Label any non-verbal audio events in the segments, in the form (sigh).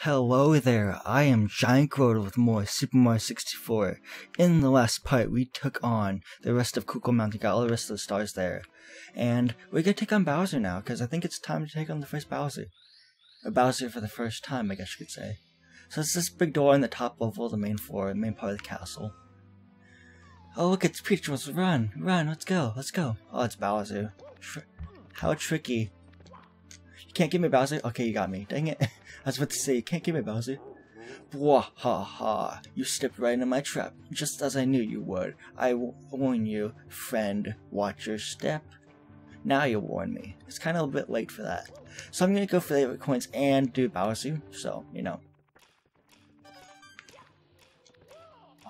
Hello there, I am Giant Grotle with more Super Mario 64. In the last part, we took on the rest of Cool, Cool Mountain, got all the rest of the stars there. And we're gonna take on Bowser now, because I think it's time to take on the first Bowser. Or Bowser for the first time, I guess you could say. So it's this big door in the top level of the main floor, the main part of the castle. Oh look, it's Peach, let's run, run, let's go, let's go. Oh, it's Bowser. Tr how tricky. Can't get me, Bowser? Okay, you got me. Dang it. (laughs) I was about to say, you can't get me, Bowser. Bwah ha ha. You stepped right into my trap, just as I knew you would. I warn you, friend. Watch your step. Now you warn me. It's kind of a bit late for that. So I'm gonna go for favorite coins and do Bowser, so, you know.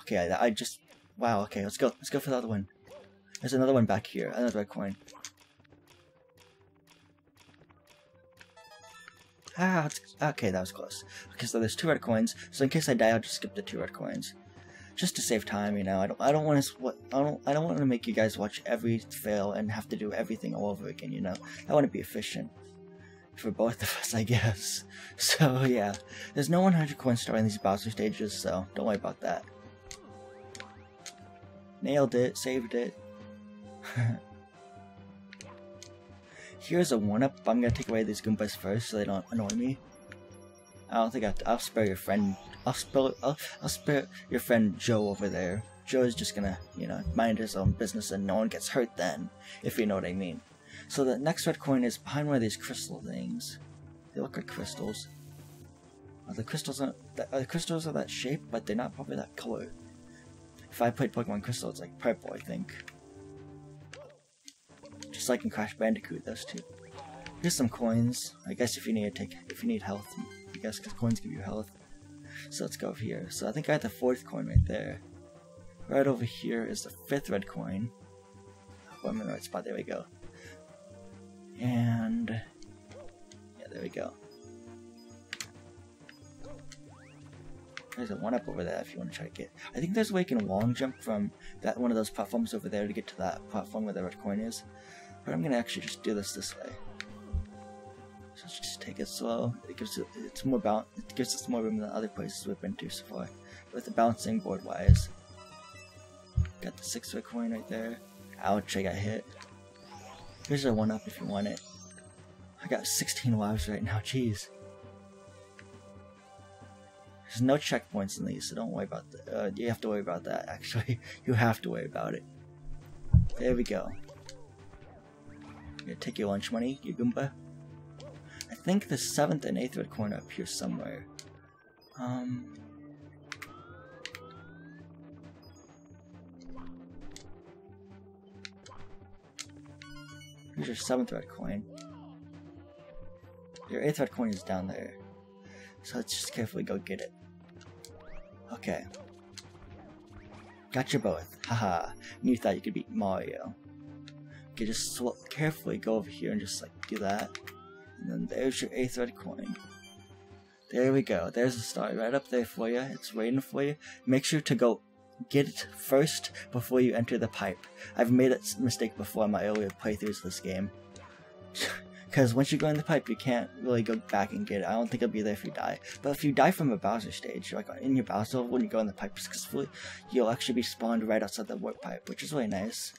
Okay, I, I just... Wow, okay, let's go. Let's go for the other one. There's another one back here, another red coin. Ah, okay, that was close. Okay, so there's two red coins. So in case I die, I'll just skip the two red coins, just to save time. You know, I don't, I don't want to, I don't, I don't want to make you guys watch every fail and have to do everything all over again. You know, I want to be efficient for both of us, I guess. (laughs) So yeah, there's no 100 coin star in these Bowser stages, so don't worry about that. Nailed it, saved it. (laughs) Here's a one-up. I'm gonna take away these Goombas first so they don't annoy me. I don't think I have to, I'll spare your friend. I'll spare. I'll, I'll spare your friend Joe over there. Joe is just gonna, you know, mind his own business and no one gets hurt then, if you know what I mean. So the next red coin is behind one of these crystal things. They look like crystals. The crystals are, are the crystals are that shape, but they're not probably that color. If I played Pokemon Crystal, it's like purple, I think. Just like in Crash Bandicoot, those two. Here's some coins. I guess if you need to take, if you need health, I guess because coins give you health. So let's go over here. So I think I have the fourth coin right there. Right over here is the fifth red coin. Oh, I'm in the right spot. There we go. And yeah, there we go. There's a one up over there if you want to try to get. I think there's a way you can long jump from that one of those platforms over there to get to that platform where the red coin is. But I'm gonna actually just do this this way. So let's just take it slow. It gives it it's more. It gives us more room than other places we've been to so far. With the bouncing board wise. Got the six foot coin right there. Ouch! I got hit. Here's a one up if you want it. I got 16 lives right now. Jeez. There's no checkpoints in these, so don't worry about that. Uh, you have to worry about that, (laughs) actually. you have to worry about it. There we go. Here, take your lunch money, you Goomba. I think the 7th and 8th red coin up here somewhere. Um... Here's your 7th red coin. Your 8th red coin is down there. So let's just carefully go get it. Okay. Got you both. Haha. you thought you could beat Mario. Okay, just carefully go over here and just like do that. And then there's your 8th red coin. There we go. There's a star right up there for you. It's waiting for you. Make sure to go get it first before you enter the pipe. I've made a mistake before in my earlier playthroughs of this game. (laughs) Because once you go in the pipe, you can't really go back and get it. I don't think it'll be there if you die. But if you die from a Bowser stage, like in your Bowser, when you go in the pipe successfully, you'll actually be spawned right outside the warp pipe, which is really nice.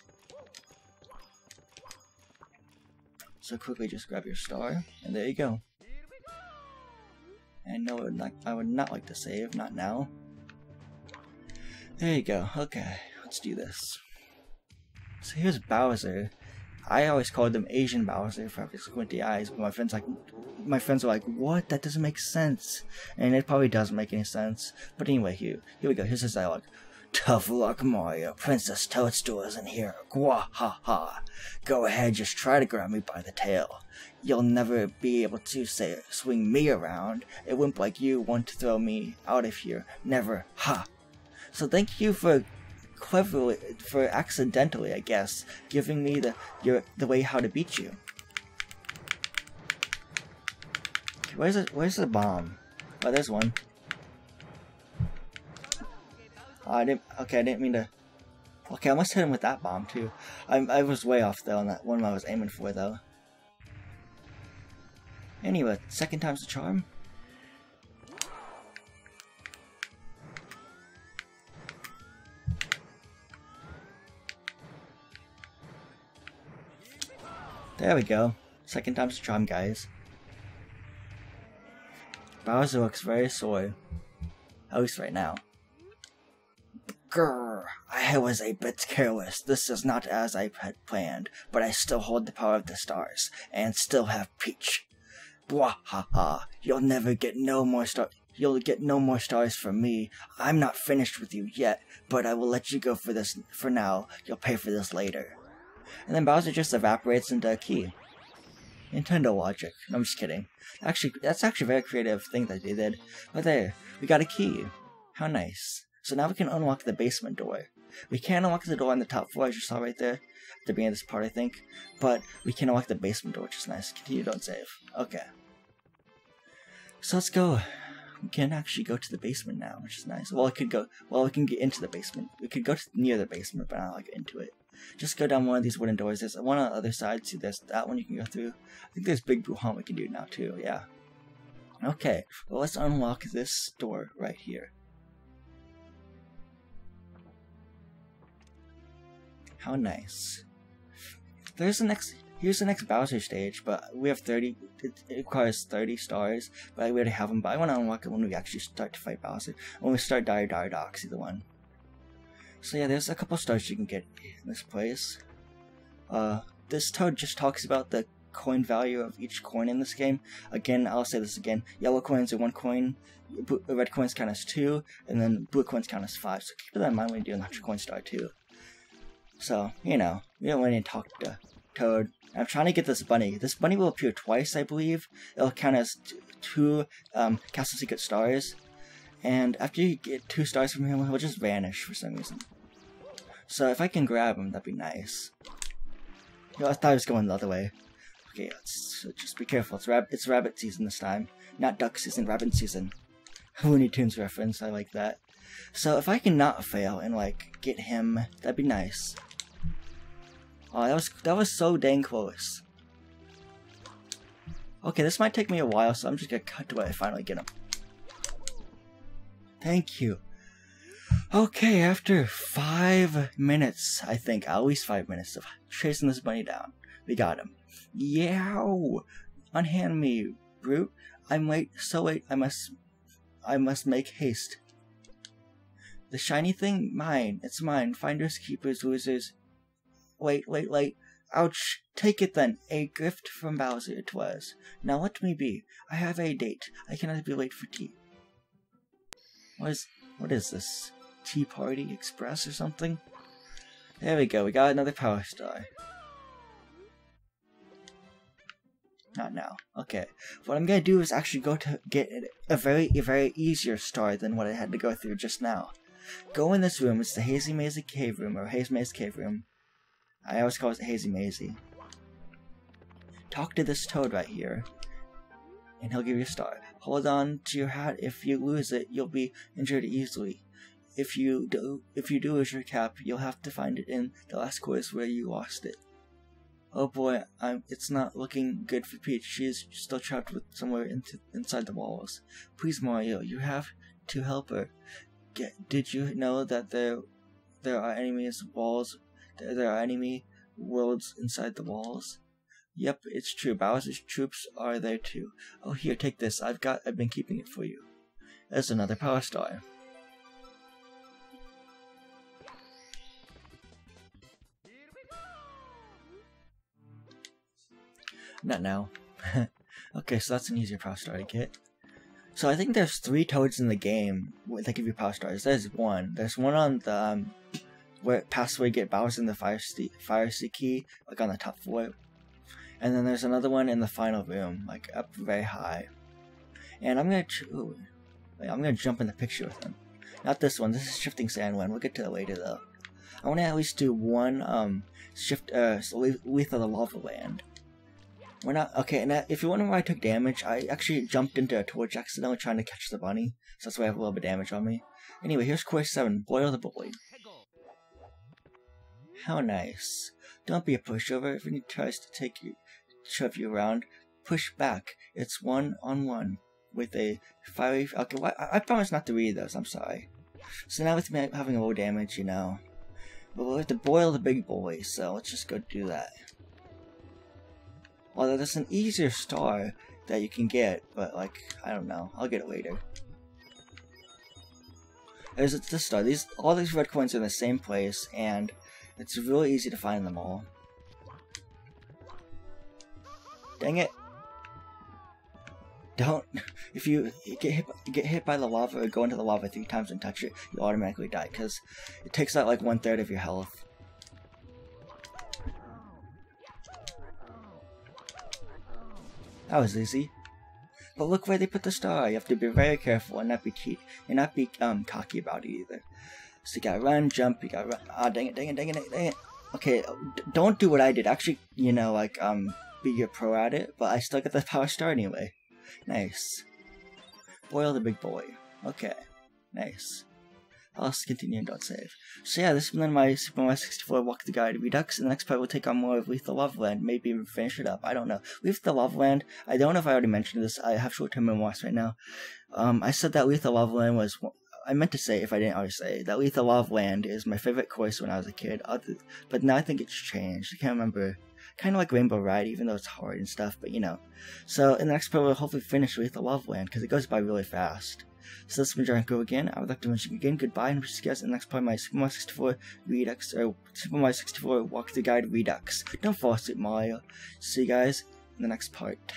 So quickly just grab your star, and there you go. And no, I would not, I would not like to save, not now. There you go, okay, let's do this. So here's Bowser. I always called them Asian Bowser for having squinty eyes, but my friends like my friends are like, "What? That doesn't make sense." And it probably doesn't make any sense. But anyway, here, here we go. Here's his dialogue. Tough luck, Mario. Princess Toadstool isn't here. Gwa ha ha. Go ahead, just try to grab me by the tail. You'll never be able to say swing me around. A wimp like you want to throw me out of here. Never. Ha. So thank you for cleverly, for accidentally, I guess, giving me the your the way how to beat you. Where's the where's the bomb? Oh, there's one. Oh, I didn't. Okay, I didn't mean to. Okay, I must hit him with that bomb too. I I was way off though on that one I was aiming for though. Anyway, second time's the charm. There we go. Second time's the charm, guys. Bowser looks very sore. At least right now. Grrr, I was a bit careless. This is not as I had planned, but I still hold the power of the stars, and still have Peach. Bwah ha ha, you'll never get no more stars. You'll get no more stars from me. I'm not finished with you yet, but I will let you go for this for now. You'll pay for this later. And then Bowser just evaporates into a key. Nintendo logic. No, I'm just kidding. Actually, that's actually a very creative thing that they did. But there, we got a key. How nice. So now we can unlock the basement door. We can't unlock the door on the top floor, as you saw right there, at the beginning of this part, I think. But we can unlock the basement door, which is nice. Continue, don't save. Okay. So let's go. We can actually go to the basement now, which is nice. Well, I could go. Well, we can get into the basement. We could go to, near the basement, but not like into it. Just go down one of these wooden doors. There's one on the other side. See, there's that one you can go through. I think there's Big Blue we can do now too. Yeah. Okay. Well, let's unlock this door right here. How nice. There's the next. Here's the next Bowser stage, but we have 30. It, requires 30 stars, but I already have them. But I want to unlock it when we actually start to fight Bowser. When we start Dire Dire Docks, the one. So yeah, there's a couple stars you can get in this place. Uh, this toad just talks about the coin value of each coin in this game. Again, I'll say this again. Yellow coins are one coin, red coins count as two, and then blue coins count as five. So keep that in mind when you do an extra coin star too. So, you know, we don't want to talk to Toad. I'm trying to get this bunny. This bunny will appear twice, I believe. It'll count as two um, Castle Secret stars. And after you get two stars from him, he'll just vanish for some reason. So if I can grab him, that'd be nice. You know, I thought I was going the other way. Okay, let's just be careful. It's, rab it's rabbit season this time. Not duck season, rabbit season. (laughs) Looney Tunes reference, I like that. So if I can not fail and like get him, that'd be nice. Oh, that was that was so dang close. Okay, this might take me a while, so I'm just gonna cut to where I finally get him. Thank you. Okay, after five minutes, I think, at least five minutes of chasing this bunny down, we got him. Yow! Unhand me, brute. I'm late, so late, I must, I must make haste. The shiny thing? Mine. It's mine. Finders, keepers, losers. Wait, wait, wait. Ouch. Take it then. A gift from Bowser it was. Now let me be. I have a date. I cannot be late for tea. What is, what is this? Tea Party Express or something? There we go. We got another Power Star. Not now. Okay. What I'm gonna do is actually go to get a very, a very easier star than what I had to go through just now. Go in this room. It's the Hazy Maze Cave Room, or Hazy Maze Cave Room. I always call it Hazy Mazy. Talk to this toad right here, and he'll give you a star. Hold on to your hat. If you lose it, you'll be injured easily. If you do, if you do lose your cap, you'll have to find it in the last quiz where you lost it. Oh boy, I'm, it's not looking good for Peach. She is still trapped with somewhere into, inside the walls. Please, Mario, you have to help her. Get, did you know that there there are enemies walls? There, are enemy worlds inside the walls. Yep, it's true. Bowser's troops are there too. Oh, here, take this. I've got. I've been keeping it for you. There's another power star. Not now. (laughs) okay, so that's an easier power star to get. So I think there's three toads in the game that give you power stars. There's one. There's one on the um, where you get Bowser in the fire sea, fire sea key, like on the top floor. And then there's another one in the final room, like up very high. And I'm gonna ooh, wait, I'm gonna jump in the picture with him. Not this one. This is shifting sand one. We'll get to that later though. I want to at least do one um shift uh lethal the lava land. We're not okay. And if you wonder why I took damage, I actually jumped into a torch accidentally trying to catch the bunny, so that's why I have a little bit of damage on me. Anyway, here's quest seven. Boil the bully. How nice. Don't be a pushover. If he tries to take you, shove you around, push back. It's one on one with a fiery. Okay, well, I, I promise not to read those. I'm sorry. So now with me having a low damage, you know, but we'll have to boil the big boy. So let's just go do that. Although there's an easier star that you can get, but like, I don't know. I'll get it later. There's this star. These all these red coins are in the same place, and it's really easy to find them all. Dang it! Don't. (laughs) If you get hit, get hit by the lava or go into the lava three times and touch it, you automatically die because it takes out like one third of your health. That was easy. But look where they put the star. You have to be very careful and not be cheat and not be um cocky about it either. So you gotta run, jump. You gotta run. Ah, dang it, dang it, dang it, dang it. Okay, don't do what I did. Actually, you know, like um, be a pro at it. But I still get the (laughs) power star anyway. Nice. Boil the big boy. Okay. Nice. Let's continue and don't save. So yeah, this has been my Super Mario 64 Walk the Guide Redux. In the next part, we'll take on more of Lethal Lava Land. Maybe even finish it up. I don't know. Lethal Lava Land, I don't know if I already mentioned this. I have short-term memoirs right now. Um, I said that Lethal Lava Land was... I meant to say, if I didn't already say, that Lethal Lava Land is my favorite course when I was a kid. Other, but now I think it's changed. I can't remember kind of like Rainbow Ride, even though it's hard and stuff, but you know. So in the next part, we'll hopefully finish the Lava Land, because it goes by really fast. So this is Go again. I would like to mention again goodbye and see you guys in the next part of my Super Mario 64 Redux, or Super Mario 64 Walk the Guide Redux. Don't fall asleep, Mario. See you guys in the next part.